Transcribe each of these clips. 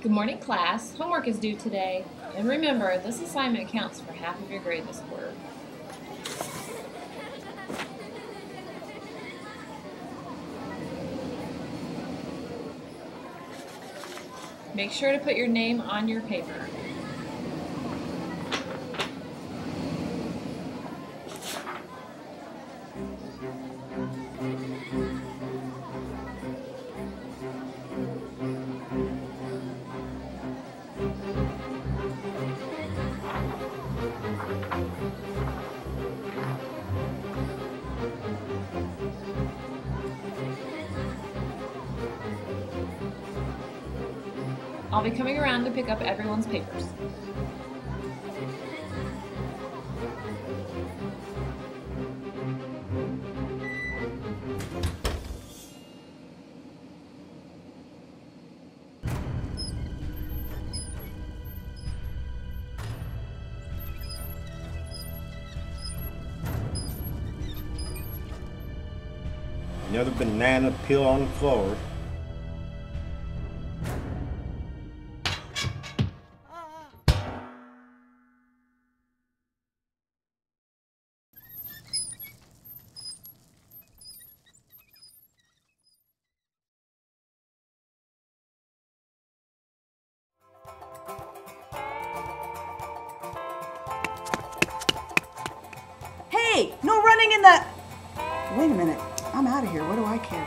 Good morning, class. Homework is due today. And remember, this assignment counts for half of your grade this quarter. Make sure to put your name on your paper. I'll be coming around to pick up everyone's papers. Another banana peel on the floor. Hey, no running in the. Wait a minute. I'm out of here. What do I care?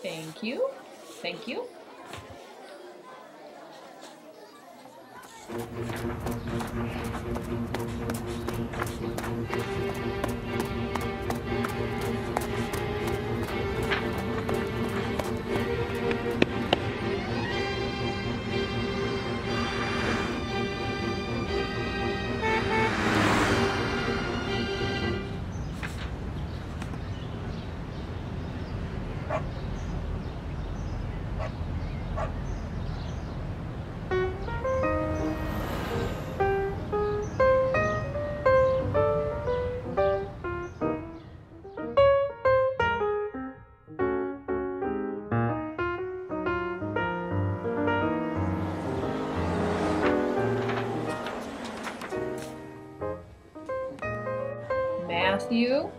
Thank you. Thank you. Thank you. Matthew,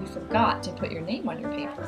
you forgot to put your name on your paper.